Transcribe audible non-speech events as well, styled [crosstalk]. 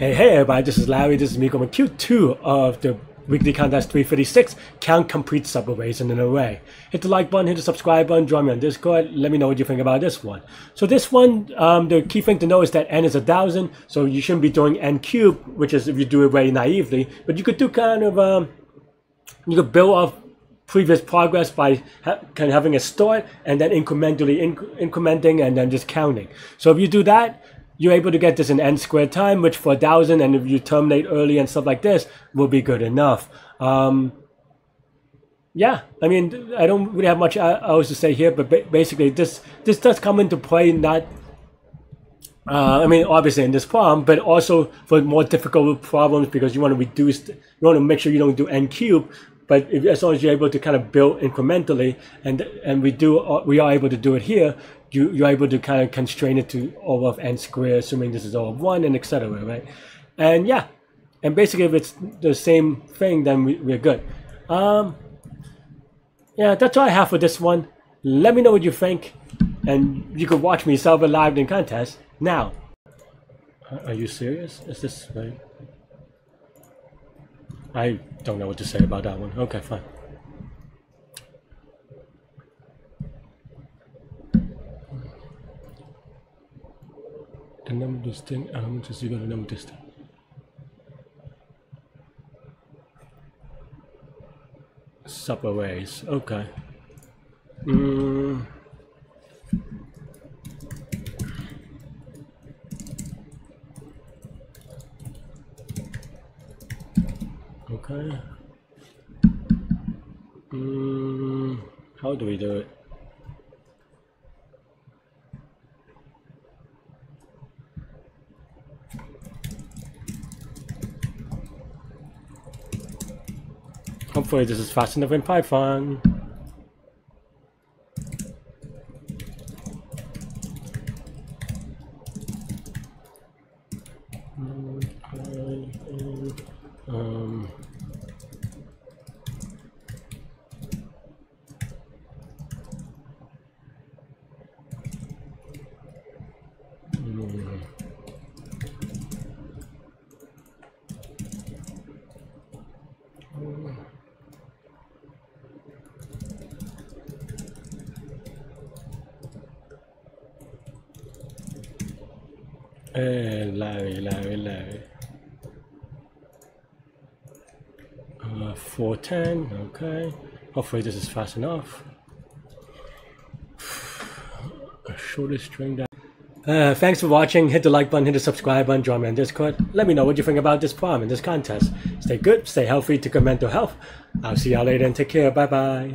Hey, hey everybody, this is Larry, this is Miko with Q2 of the weekly contest 356, count complete subarrays in an array. Hit the like button, hit the subscribe button, join me on Discord, let me know what you think about this one. So this one, um, the key thing to know is that n is a thousand, so you shouldn't be doing n cubed, which is if you do it very naively, but you could do kind of, um, you could build off previous progress by ha kind of having a start and then incrementally inc incrementing and then just counting. So if you do that, you're able to get this in n squared time, which for a thousand, and if you terminate early and stuff like this, will be good enough. Um, yeah, I mean, I don't really have much else to say here, but basically, this this does come into play not. Uh, I mean, obviously in this problem, but also for more difficult problems because you want to reduce, you want to make sure you don't do n cube, but if, as long as you're able to kind of build incrementally, and and we do uh, we are able to do it here, you you're able to kind of constrain it to O of n squared, assuming this is O of one, and etc. Right? And yeah, and basically if it's the same thing, then we, we're good. Um, yeah, that's all I have for this one. Let me know what you think, and you can watch me solve a live in contest now. Are you serious? Is this right? I don't know what to say about that one. Okay, fine. Distinct element is equal to number distinct. Subarrays. Okay. Mm. Okay. Mm, how do we do it? Hopefully this is fast enough in Python. Um, Hey, Larry, Larry, Larry. Uh, 410, okay. Hopefully this is fast enough. [sighs] A shortest string down. Uh, thanks for watching. Hit the like button, hit the subscribe button, join me on Discord. Let me know what you think about this problem and this contest. Stay good, stay healthy, take good mental health. I'll see y'all later and take care. Bye bye.